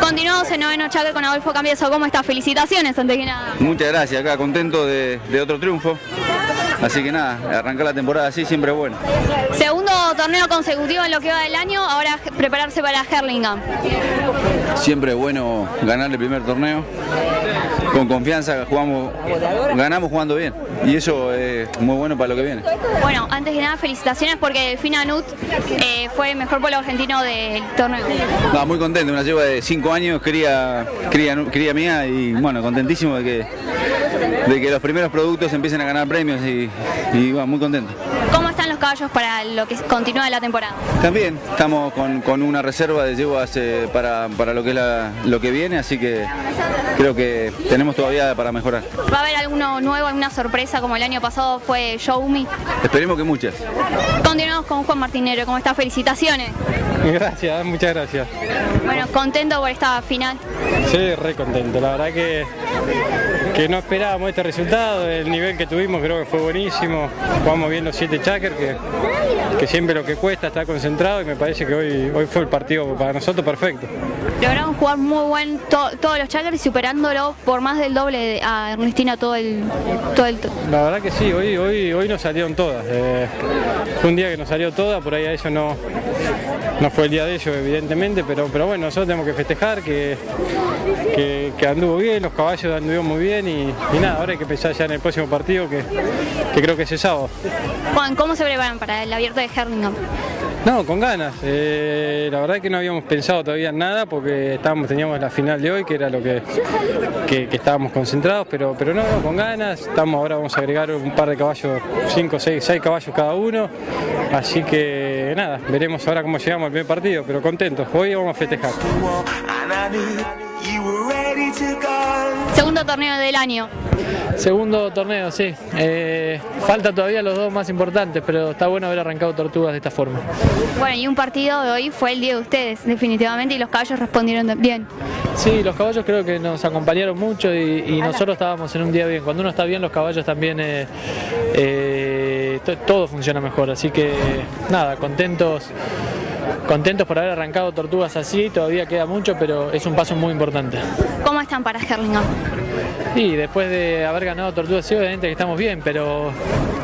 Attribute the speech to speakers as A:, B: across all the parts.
A: Continuamos en noveno Chakra con Adolfo Cambieso. ¿Cómo está? Felicitaciones antes que nada.
B: Muchas gracias, acá contento de, de otro triunfo. Así que nada, arrancar la temporada así siempre es bueno.
A: Segundo torneo consecutivo en lo que va del año, ahora prepararse para Herlingham.
B: Siempre es bueno ganar el primer torneo. Con confianza jugamos, ganamos jugando bien. Y eso es muy bueno para lo que viene.
A: Bueno, antes que nada, felicitaciones porque el Anut eh, fue el mejor pueblo argentino del torneo.
B: No, muy contento, una lleva de 5 años, cría, cría, cría mía y bueno, contentísimo de que, de que los primeros productos empiecen a ganar premios y, y bueno, muy contento.
A: ¿Cómo están los caballos para lo que continúa la temporada?
B: También estamos con, con una reserva de yeguas eh, para, para, lo que es la, lo que viene, así que creo que tenemos todavía para mejorar.
A: ¿Va a haber alguno nuevo, alguna sorpresa como el año pasado fue Showme?
B: Esperemos que muchas.
A: Continuamos con Juan Martinero, ¿cómo está? Felicitaciones.
C: Gracias, muchas gracias.
A: Bueno, contento por esta final.
C: Sí, re contento, la verdad que, que no esperábamos este resultado, el nivel que tuvimos creo que fue buenísimo, jugamos bien los siete chakers, que, que siempre lo que cuesta está concentrado y me parece que hoy, hoy fue el partido para nosotros perfecto.
A: Lograron jugar muy buen to, todos los chakers y superándolo por más del doble a Ernestina todo el, todo el...
C: La verdad que sí, hoy, hoy, hoy nos salieron todas, eh, fue un día que nos salió todas, por ahí a ellos no, no fue el día de ellos evidentemente, pero, pero bueno, nosotros tenemos que festejar que, que, que anduvo bien, los caballos anduvieron muy bien y, y, nada, ahora hay que pensar ya en el próximo partido que, que creo que es el sábado.
A: Juan, ¿cómo se preparan para el abierto de Herlingham?
C: No, con ganas. Eh, la verdad que no habíamos pensado todavía en nada porque estábamos, teníamos la final de hoy, que era lo que, que, que estábamos concentrados, pero, pero no, no, con ganas. Estamos ahora vamos a agregar un par de caballos, 5, 6, 6 caballos cada uno. Así que nada, veremos ahora cómo llegamos al primer partido, pero contentos. Hoy vamos a festejar.
A: Segundo torneo del año.
D: Segundo torneo, sí. Eh, falta todavía los dos más importantes, pero está bueno haber arrancado Tortugas de esta forma.
A: Bueno, y un partido de hoy fue el día de ustedes, definitivamente, y los caballos respondieron bien.
D: Sí, los caballos creo que nos acompañaron mucho y, y nosotros estábamos en un día bien. Cuando uno está bien, los caballos también... Eh, eh, todo funciona mejor, así que nada, contentos contentos por haber arrancado Tortugas así, todavía queda mucho, pero es un paso muy importante.
A: ¿Cómo están para Herlingham?
D: Y después de haber ganado Tortugas sí, obviamente que estamos bien, pero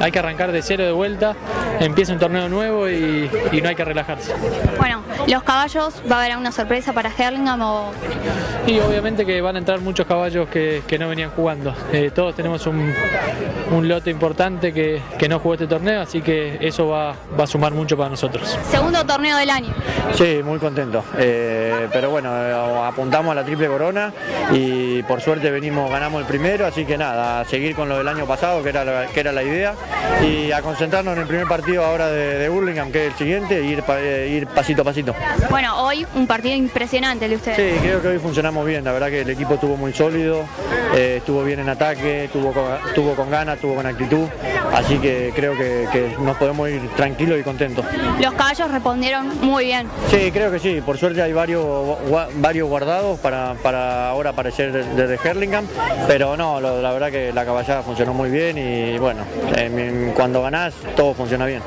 D: hay que arrancar de cero de vuelta, empieza un torneo nuevo y, y no hay que relajarse.
A: Bueno, ¿los caballos va a haber alguna sorpresa para Herlingham o...?
D: Y obviamente que van a entrar muchos caballos que, que no venían jugando. Eh, todos tenemos un, un lote importante que, que, no jugó este torneo, así que eso va, va, a sumar mucho para nosotros.
A: Segundo torneo del año.
E: Sí, muy contento. Eh, pero bueno, apuntamos a la triple corona y por suerte venimos, ganamos el primero, así que nada, a seguir con lo del año pasado, que era la, que era la idea, y a concentrarnos en el primer partido ahora de, de Burlingame, que es el siguiente, e ir, eh, ir pasito a pasito.
A: Bueno, hoy un partido impresionante el de ustedes.
E: Sí, creo que hoy funcionamos bien, la verdad que el equipo estuvo muy sólido, eh, estuvo bien en ataque, estuvo con, estuvo con ganas, estuvo con actitud, así que creo que, que nos podemos ir tranquilos y contentos.
A: Los caballos respondieron muy bien.
E: Sí, creo que sí, por suerte hay varios, varios guardados para, para ahora aparecer desde Herlingham, pero no, lo, la verdad que la caballada funcionó muy bien y bueno, eh, cuando ganás todo funciona bien.